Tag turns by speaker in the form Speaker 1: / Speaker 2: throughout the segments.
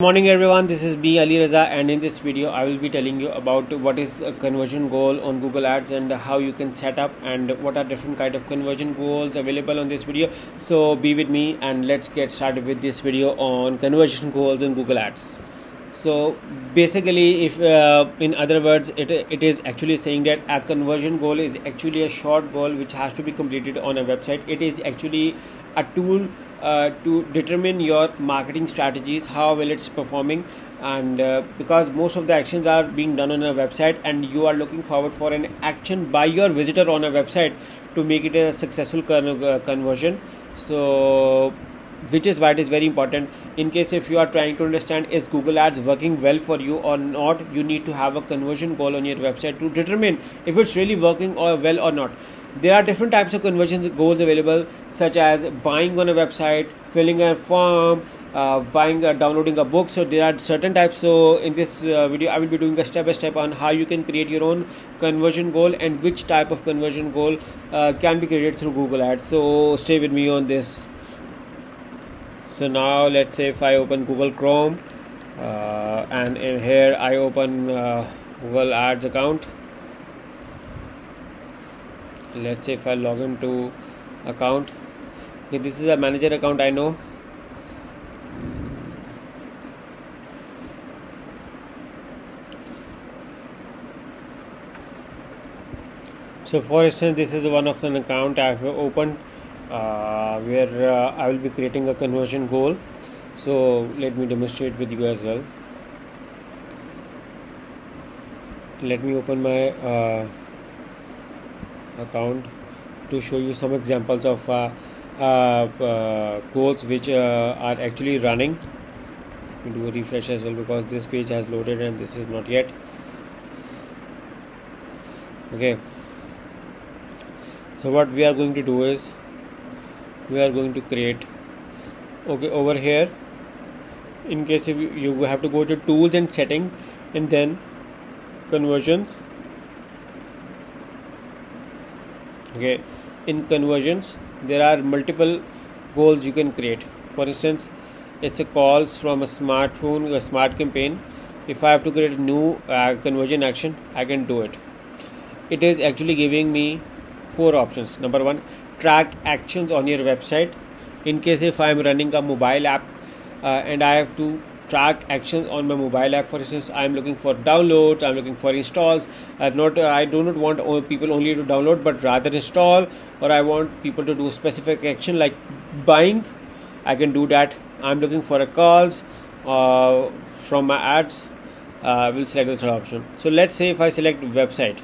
Speaker 1: morning everyone. This is me ali raza and in this video i will be telling you about what is a conversion goal on google ads and how you can set up and what are different kind of conversion goals available on this video. So be with me and let's get started with this video on conversion goals in google ads. So basically if uh, in other words it, it is actually saying that a conversion goal is actually a short goal which has to be completed on a website. It is actually a tool uh, to determine your marketing strategies how well it's performing and uh, because most of the actions are being done on a website and you are looking forward for an action by your visitor on a website to make it a successful con- uh, conversion. So which is why it is very important. In case if you are trying to understand is google ads working well for you or not you need to have a conversion goal on your website to determine if it's really working or well or not there are different types of conversion goals available such as buying on a website filling a form uh, buying or downloading a book. So there are certain types. So in this uh, video i will be doing a step by step on how you can create your own conversion goal and which type of conversion goal uh, can be created through google ads. So stay with me on this. So now let's say if I open Google Chrome uh, and in here I open uh, Google Ads account let's say if I log into account okay this is a manager account I know. So for instance this is one of an account I have opened uh, where uh, I will be creating a conversion goal. So let me demonstrate with you as well. Let me open my uh, account to show you some examples of uh, uh, uh, goals which are actually running. We do a refresh as well because this page has loaded and this is not yet. Okay. So what we are going to do is we are going to create okay over here. In case if you, you have to go to tools and settings and then conversions okay? In conversions there are multiple goals you can create. For instance it's a calls from a smartphone a smart campaign. If i have to create a new uh, conversion action i can do it. It is actually giving me four options. Number one track actions on your website. In case if i'm running a mobile app uh, and i have to track actions on my mobile app. For instance i'm looking for downloads i'm looking for installs. Uh, not uh, i do not want people only to download but rather install or i want people to do specific action like buying. I can do that. I'm looking for a calls uh, from my ads. Uh, we'll select the third option. So let's say if i select website.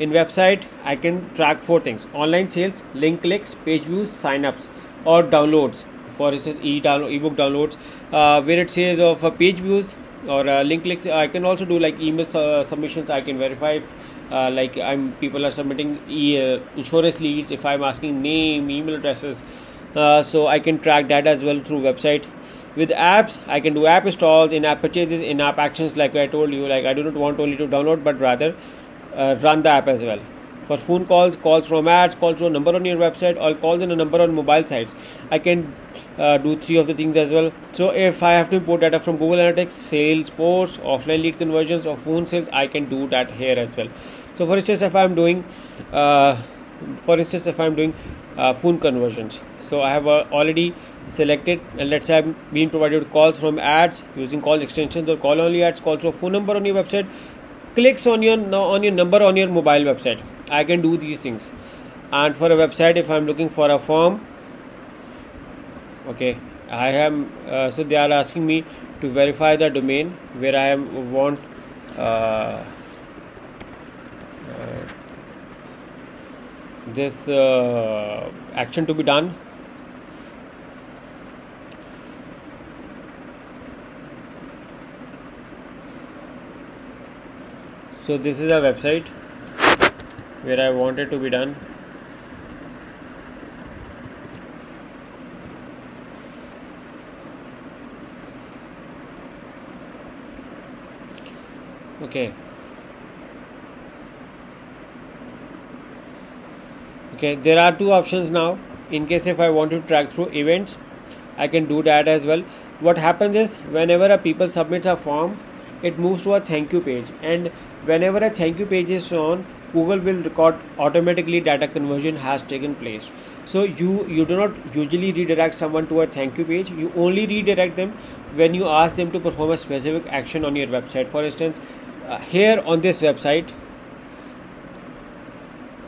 Speaker 1: In website i can track four things. Online sales link clicks page views signups or downloads for instance e download ebook downloads uh, where it says of uh, page views or uh, link clicks. I can also do like email uh, submissions. I can verify if, uh, like i'm people are submitting e- uh, insurance leads if i'm asking name email addresses. So i can track that as well through website. With apps i can do app installs in app purchases in app actions like i told you. Like i do not want only to download but rather run the app as well for phone calls calls from ads calls to a number on your website or calls in a number on mobile sites. I can uh, do three of the things as well. So if i have to import data from google analytics salesforce offline lead conversions or phone sales i can do that here as well. So for instance if i'm doing uh, for instance if i'm doing uh, phone conversions. So i have uh, already selected and let's say i'm being provided calls from ads using call extensions or call only ads calls a phone number on your website clicks on your on your number on your mobile website i can do these things. And for a website if i'm looking for a form okay i am uh, so they are asking me to verify the domain where i am want uh, uh, this uh, action to be done. So this is a website where I want it to be done. Okay. Okay there are two options now. In case if I want to track through events I can do that as well. What happens is whenever a people submits a form it moves to a thank you page. And whenever a thank you page is on google will record automatically data conversion has taken place. So you you do not usually redirect someone to a thank you page. You only redirect them when you ask them to perform a specific action on your website. For instance uh, here on this website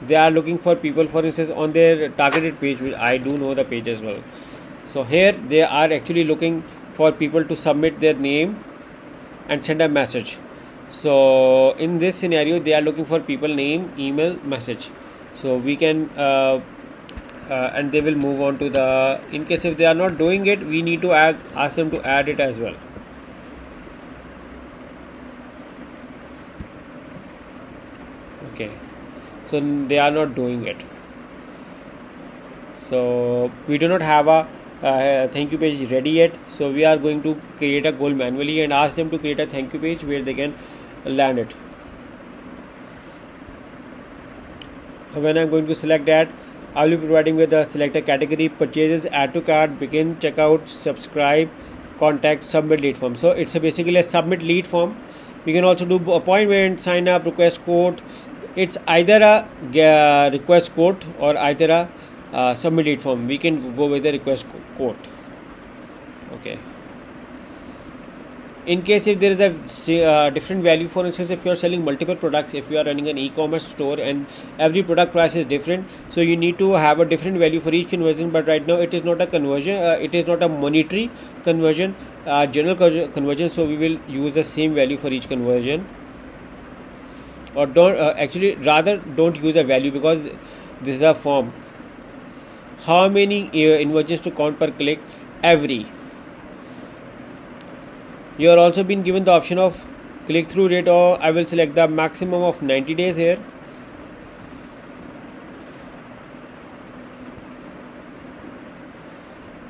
Speaker 1: they are looking for people for instance on their targeted page which i do know the page as well. So here they are actually looking for people to submit their name and send a message so in this scenario they are looking for people name email message. So we can uh, uh, and they will move on to the in case if they are not doing it we need to add, ask them to add it as well. Okay. So they are not doing it. So we do not have a uh, thank you page ready yet. So we are going to create a goal manually and ask them to create a thank you page where they can land it. When i'm going to select that i will be providing with the selected category purchases add to cart begin checkout subscribe contact submit lead form. So it's a basically a submit lead form. We can also do appointment sign up request quote. It's either a uh, request quote or either a uh, submit lead form. We can go with the request quote. Okay in case if there is a uh, different value for instance if you are selling multiple products if you are running an e-commerce store and every product price is different so you need to have a different value for each conversion but right now it is not a conversion uh, it is not a monetary conversion uh, general conversion so we will use the same value for each conversion. Or don't uh, actually rather don't use a value because this is a form. How many uh, invoices to count per click? Every you are also been given the option of click through rate or I will select the maximum of 90 days here.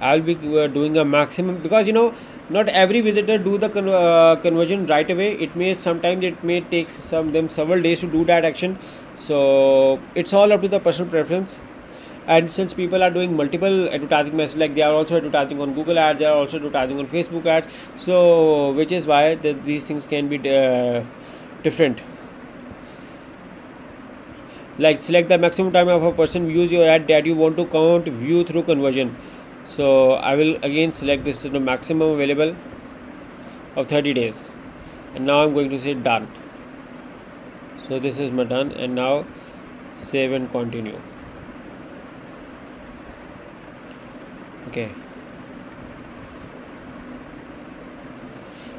Speaker 1: I'll be uh, doing a maximum because you know not every visitor do the con- uh, conversion right away. It may sometimes it may take some them several days to do that action. So it's all up to the personal preference and since people are doing multiple advertising messages like they are also advertising on google ads they are also advertising on facebook ads so which is why the, these things can be uh, different. Like select the maximum time of a person views your ad that you want to count view through conversion. So i will again select this to the maximum available of 30 days. And now i'm going to say done. So this is my done and now save and continue okay.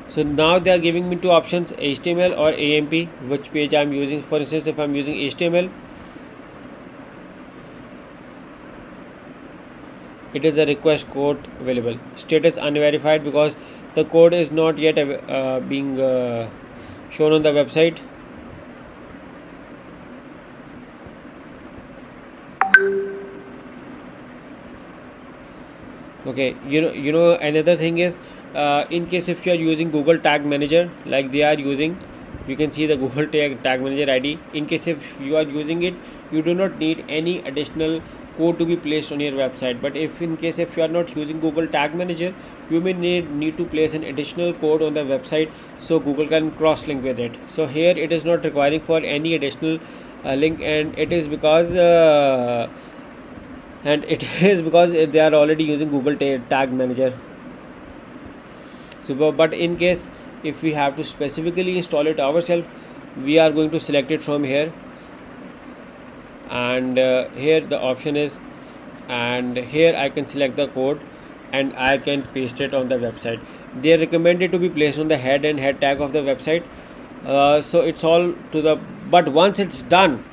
Speaker 1: So now they are giving me two options html or amp which page i'm using. For instance if i'm using html it is a request code available. Status unverified because the code is not yet uh, being uh, shown on the website okay you know you know another thing is uh, in case if you are using google tag manager like they are using you can see the google tag, tag manager id in case if you are using it you do not need any additional code to be placed on your website. But if in case if you are not using google tag manager you may need need to place an additional code on the website so google can cross link with it. So here it is not requiring for any additional uh, link and it is because uh, and it is because they are already using google tag manager. So but in case if we have to specifically install it ourselves we are going to select it from here. And uh, here the option is and here I can select the code and I can paste it on the website. They are recommended to be placed on the head and head tag of the website. Uh, so it's all to the but once it's done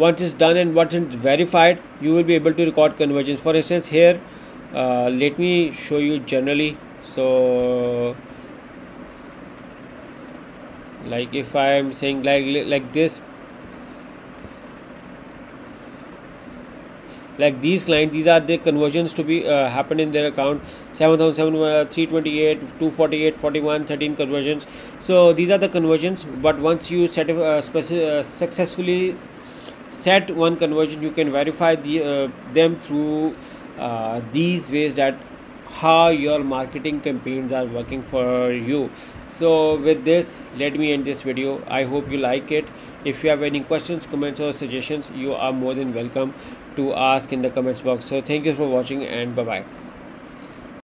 Speaker 1: once it's done and once it's verified you will be able to record conversions. For instance here uh, let me show you generally. So like if I am saying like like this like these clients these are the conversions to be uh, happen in their account. 7328 248 41 13 conversions. So these are the conversions but once you set uh, uh, successfully set one conversion you can verify the, uh, them through uh, these ways that how your marketing campaigns are working for you. So with this let me end this video. I hope you like it. If you have any questions comments or suggestions you are more than welcome to ask in the comments box. So thank you for watching and bye bye